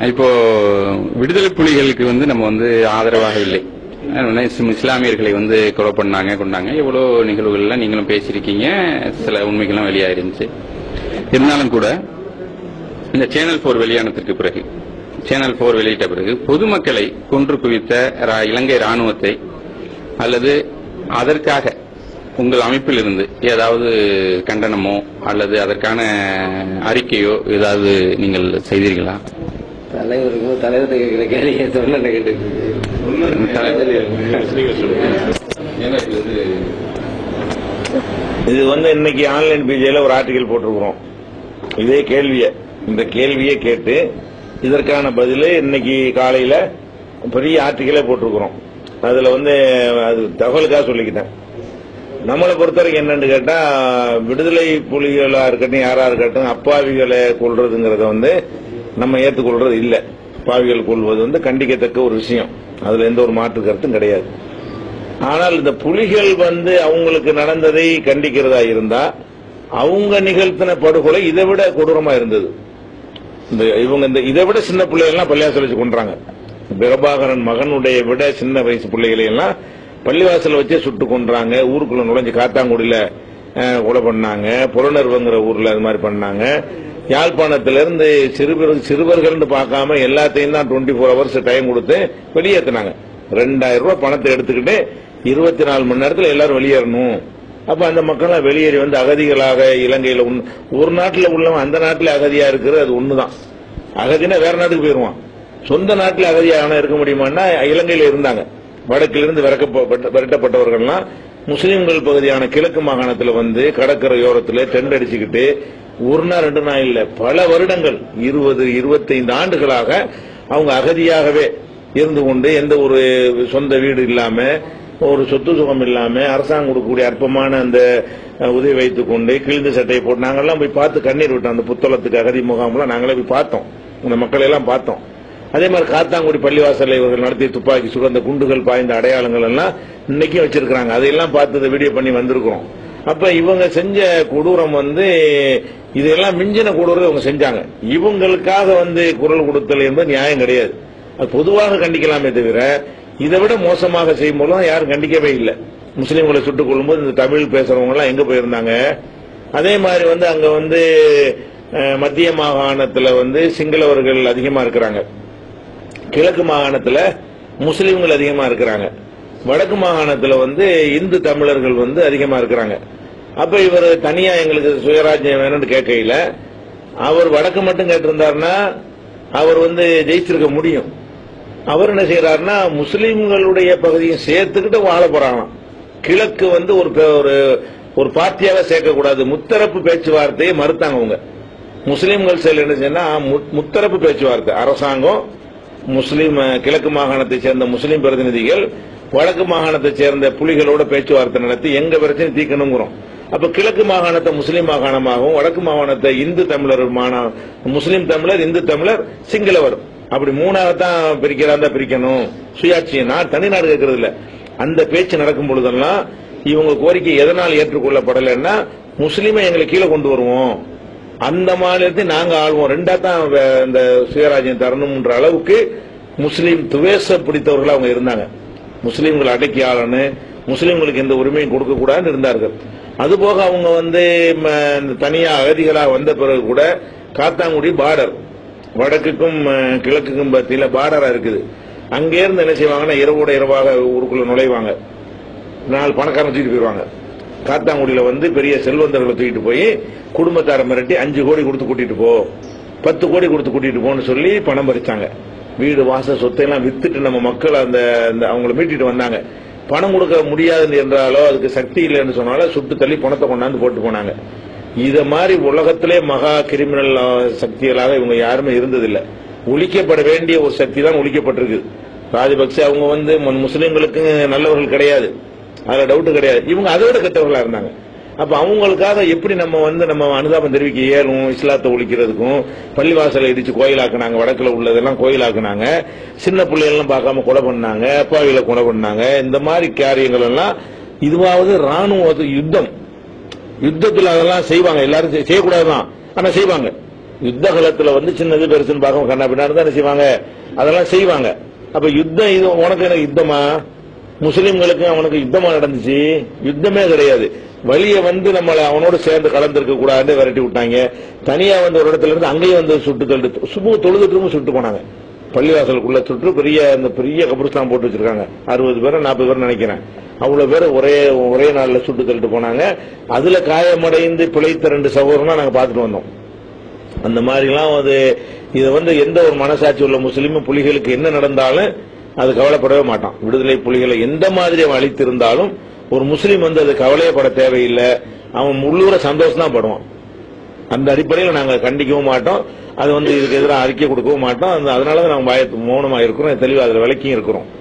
இப்போ விடுதலை புலிகளுக்கு வந்து நம்ம வந்து ஆதரவாக இல்லை. இஸ்லாமியர்களை வந்து கொலை பண்ணாங்க கொண்டாங்க எவ்வளோ நிகழ்வுகள்லாம் நீங்களும் பேசியிருக்கீங்க. சில உண்மைகள்லாம் வெளியாயிருந்துச்சு. இருந்தாலும் கூட இந்த சேனல் போர் வெளியானதற்கு பிறகு சேனல் போர் வெளியிட்ட பிறகு பொதுமக்களை கொன்று குவித்த ரா- இலங்கை ராணுவத்தை அல்லது அதற்காக உங்கள் அமைப்பில் இருந்து ஏதாவது கண்டனமோ அல்லது அதற்கான அறிக்கையோ ஏதாவது நீங்கள் செய்தீர்களா? தலைவருக்கும் தலைவர் கேட்கிற கேள்வியை சொன்ன கேட்டு. இது வந்து இன்னைக்கு ஆன்லைன் பிஜேல ஒரு ஆர்டிகல் போட்டிருக்கிறோம். இதே கேள்விய இந்த கேள்வியை கேட்டு இதற்கான பதில் இன்னைக்கு காலையில பெரிய ஆர்டிகலே போட்டிருக்கிறோம். அதுல வந்து அது தகவலுக்காக சொல்லிக்கிட்டேன். நம்மளை பொறுத்தவரைக்கும் என்னன்னு கேட்டா விடுதலை புலிகளா இருக்கட்டும் யாரா இருக்கட்டும் அப்பாவிகளை கொள்றதுங்கிறத வந்து நம்ம ஏற்றுக்கொள்றது இல்லை. பாவிகள் கொள்வது வந்து கண்டிக்கத்தக்க ஒரு விஷயம். அதுல எந்த ஒரு மாற்று கருத்தும் கிடையாது. ஆனால் இந்த புலிகள் வந்து அவங்களுக்கு நடந்ததை கண்டிக்கிறதா இருந்தா அவங்க நிகழ்த்தின படுகொலை இதை விட கொடூரமா இருந்தது. இந்த இவங்க இந்த இதை விட சின்ன பிள்ளைகள்லாம் பள்ளிவாசல் வச்சு கொண்டாங்க பிரபாகரன் மகனுடைய விட சின்ன வயசு பிள்ளைகளை எல்லாம் பள்ளிவாசல் வச்சே சுட்டு கொன்றாங்க. ஊருக்குள்ள நுழைஞ்சு காத்தாங்குடியில கொலை பண்ணாங்க. புலனர்வங்கிற ஊர்ல அது மாதிரி பண்ணாங்க. யாழ்ப்பாணத்திலிருந்து சிறுவர் சிறுவர்கள்னு பார்க்காம எல்லாத்தையும் தான் டுவெண்ட்டி ஃபோர் ஹவர்ஸ் டைம் கொடுத்து வெளியேற்றினாங்க ரெண்டாயிரம் ரூபாய் பணத்தை எடுத்துக்கிட்டு இருபத்தி நாலு மணி நேரத்தில் எல்லாரும் வெளியேறணும். அப்ப அந்த மக்கள்லாம் வெளியேறி வந்து அகதிகளாக இலங்கையில ஒரு நாட்டில் உள்ளவன் அந்த நாட்டில் அகதியா இருக்கிறது அது ஒண்ணுதான். அகதினா வேற நாட்டுக்கு போயிருவான். சொந்த நாட்டில் அகதியாக இருக்க முடியுமான்னா இலங்கையில இருந்தாங்க. வடக்கிலிருந்து விரட்டப்பட்டவர்கள்லாம் முஸ்லிம்கள் பகுதியான கிழக்கு மாகாணத்தில் வந்து கடற்கரையோரத்தில் டென்ட் அடிச்சுக்கிட்டு ஒரு நாள் ரெண்டு நாள் இல்ல பல வருடங்கள் இருபது இருபத்தைந்து ஆண்டுகளாக அவங்க அகதியாகவே இருந்து கொண்டு எந்த ஒரு சொந்த வீடு இல்லாம ஒரு சொத்து சுகம் இல்லாம அரசாங்கம் கொடுக்கக்கூடிய அற்பமான அந்த உதவி வைத்துக் கொண்டு கிழிந்து சட்டையை போட்டு நாங்கெல்லாம் போய் பார்த்து கண்ணீர் விட்டோம். அந்த புத்தளத்துக்கு அகதி முகாம்லாம் நாங்களே போய் பார்த்தோம். இந்த மக்களை எல்லாம் பார்த்தோம். அதே மாதிரி காத்தாங்குடி பள்ளிவாசல்ல இவர்கள் நடத்திய துப்பாக்கி சுடு அந்த குண்டுகள் பாய்ந்த அடையாளங்கள் எல்லாம் இன்னைக்கும் வச்சிருக்கிறாங்க. அதையெல்லாம் பார்த்து வீடியோ பண்ணி வந்திருக்கிறோம். அப்ப இவங்க செஞ்ச கொடூரம் வந்து இதெல்லாம் மிஞ்சின கொடூரம் இவங்க செஞ்சாங்க. இவங்களுக்காக வந்து குரல் கொடுத்தல் என்பது நியாயம் கிடையாது. அது பொதுவாக கண்டிக்கலாமே தவிர இதை விட மோசமாக செய்யும் போதும் யாரும் கண்டிக்கவே இல்லை. முஸ்லீம்களை சுட்டுக் கொள்ளும்போது இந்த தமிழ் பேசுறவங்க எல்லாம் எங்க போயிருந்தாங்க? அதே மாதிரி வந்து அங்க வந்து மத்திய மாகாணத்துல வந்து சிங்களவர்கள் அதிகமா இருக்கிறாங்க. கிழக்கு மாகாணத்துல முஸ்லீம்கள் அதிகமா இருக்கிறாங்க. வடக்கு மாகாணத்துல வந்து இந்து தமிழர்கள் வந்து அதிகமா இருக்கிறாங்க. அப்ப இவர் தனியா எங்களுக்கு சுயராஜ்யம் வேணும்னு கேட்கையில அவர் வடக்கு மட்டும் கேட்டிருந்தாருன்னா அவர் வந்து ஜெயிச்சிருக்க முடியும். அவர் என்ன செய்யறாருன்னா முஸ்லீம்களுடைய பகுதியும் சேர்த்துக்கிட்டு வாழ போறாங்களாம். கிழக்கு வந்து ஒரு ஒரு ஒரு பார்ட்டியாக சேர்க்கக்கூடாது. முத்தரப்பு பேச்சுவார்த்தையை மறுத்தாங்க அவங்க. முஸ்லீம்கள் செயல் என்ன செய்யணும் முத்தரப்பு பேச்சுவார்த்தை. அரசாங்கம் முஸ்லீம் கிழக்கு மாகாணத்தை சேர்ந்த முஸ்லீம் பிரதிநிதிகள் வடக்கு மாகாணத்தை சேர்ந்த புலிகளோட பேச்சுவார்த்தை நடத்தி எங்க பிரச்சனை தீர்க்கணுங்கிறோம் அப்ப கிழக்கு மாகாணத்தை முஸ்லீம் மாகாணமாகவும் வடக்கு மாகாணத்தை இந்து தமிழர் முஸ்லீம் தமிழர் இந்து தமிழர் சிங்களவர். அப்படி மூணாகத்தான் பிரிக்கிறதா தான் பிரிக்கணும். சுயாட்சி நான் தனிநாடு கேட்கறது இல்ல அந்த பேச்சு நடக்கும் பொழுதெல்லாம் இவங்க கோரிக்கை எதனால் ஏற்றுக்கொள்ளப்படலைன்னா முஸ்லீமை எங்களை கீழே கொண்டு வருவோம். அந்த மாநிலத்தை நாங்க ஆள்வோம். ரெண்டா தான் இந்த சுயராஜ்யம் தரணும்ன்ற அளவுக்கு முஸ்லீம் துவேச பிடித்தவர்கள் அவங்க இருந்தாங்க. முஸ்லீம்களை அடக்கி ஆளனு முஸ்லீம்களுக்கு எந்த உரிமையும் கொடுக்க கூடாதுன்னு இருந்தார்கள் அதுபோக அவங்க வந்து ம, இந்த தனியா அகதிகளாக வந்த பிறகு கூட காத்தாங்குடி பார்டர் வடக்குக்கும் கிழக்குக்கும் பத்தியில பார்டரா இருக்குது. அங்கே இருந்து என்ன செய்வாங்கன்னா இரவோட இரவாக ஊருக்குள்ள நுழைவாங்க. நாலு பணக்காரன் தூக்கிட்டு போயிருவாங்க. காத்தாங்குடியில வந்து பெரிய செல்வந்தர்களை தூக்கிட்டு போய் குடும்பத்தார மிரட்டி அஞ்சு கோடி கொடுத்து கூட்டிட்டு போ பத்து கோடி கொடுத்து கூட்டிட்டு போன்னு சொல்லி பணம் பறிச்சாங்க. வீடு வாச சொத்தையெல்லாம் வித்துட்டு நம்ம மக்கள் அந்த அந்த அவங்கள மீட்டிட்டு வந்தாங்க. பணம் கொடுக்க முடியாது என்றாலோ அதுக்கு சக்தி இல்லைன்னு சொன்னாலும் சுட்டு தள்ளி பணத்தை கொண்டாந்து போட்டு போனாங்க. இத மாதிரி உலகத்திலே மகா கிரிமினல் சக்திகளாக இவங்க யாருமே இருந்ததில்லை. ஒழிக்கப்பட வேண்டிய ஒரு சக்தி தான் ஒழிக்கப்பட்டிருக்கு. ராஜபக்சே அவங்க வந்து மு- முஸ்லிம்களுக்கு நல்லவர்கள் கிடையாது. அதுல டவுட் கிடையாது. இவங்க அதை விட கெட்டவர்களா இருந்தாங்க. அப்ப அவங்களுக்காக எப்படி நம்ம வந்து நம்ம அனுதாபம் தெரிவிக்க இயலும் இஸ்லாத்தை ஒழிக்கிறதுக்கும் பள்ளிவாசலை இடிச்சு கோயிலாக்குனாங்க வடக்குல உள்ளதெல்லாம் கோயிலாக்குனாங்க. சின்ன பிள்ளைகள்லாம் பார்க்காம கொலை பண்ணாங்க அப்பாவில கொலை பண்ணாங்க. இந்த மாதிரி காரியங்கள் எல்லாம் இதுவாவது ராணுவ யுத்தம். யுத்தத்தில் அதெல்லாம் செய்வாங்க. எல்லாரும் செய்- செய்யக்கூடாதுதான். ஆனா செய்வாங்க. யுத்த காலத்துல வந்து சின்னது பெருசுன்னு பார்க்காம கண்ணா பின்னாடி தான் செய்வாங்க. அதெல்லாம் செய்வாங்க. அப்ப யுத்தம் இது உனக்கு எனக்கு யுத்தமா? முஸ்லிம்களுக்கு அவனுக்கு யுத்தமா நடந்துச்சு. யுத்தமே கிடையாது. வழிய வந்து நம்மளை அவனோட சேர்ந்து கலந்துருக்க கூடாதுன்னு விரட்டி விட்டாங்க. தனியா வந்து ஒரு இடத்துல இருந்து அங்கேயே வந்து சுட்டு தள்ளு சுபு தொழுதுட்டு சுட்டு போனாங்க. பள்ளிவாசலுக்குள்ள சுற்று பெரிய அந்த பெரிய கபருஸ்தான் போட்டு வச்சிருக்காங்க. அறுபது பேர் நாற்பது பேர் நினைக்கிறேன். அவ்வளவு பேர் ஒரே ஒரே நாள்ல சுட்டு தள்ளிட்டு போனாங்க. அதுல காயமடைந்து பிழைத்த ரெண்டு சகோதரனா நாங்க பார்த்துட்டு வந்தோம். அந்த மாதிரிலாம் அது இது வந்து எந்த ஒரு மனசாட்சி உள்ள முஸ்லீமும் புலிகளுக்கு என்ன நடந்தாலும் அது கவலைப்படவே மாட்டான். விடுதலை புலிகளை எந்த மாதிரி அவன் அழித்திருந்தாலும் ஒரு முஸ்லீம் வந்து அது கவலையப்பட தேவையில்லை. அவன் உள்ளூர சந்தோஷம் தான் படுவான். அந்த அடிப்படையில் நாங்க கண்டிக்கவும் மாட்டோம். அது வந்து இதுக்கு எதிராக அறிக்கை கொடுக்கவும் மாட்டோம். அந்த- அதனால தான் நாங்கள் மௌனமாக இருக்கிறோம் தெளிவாக அதில் விளக்கியும் இருக்கிறோம்.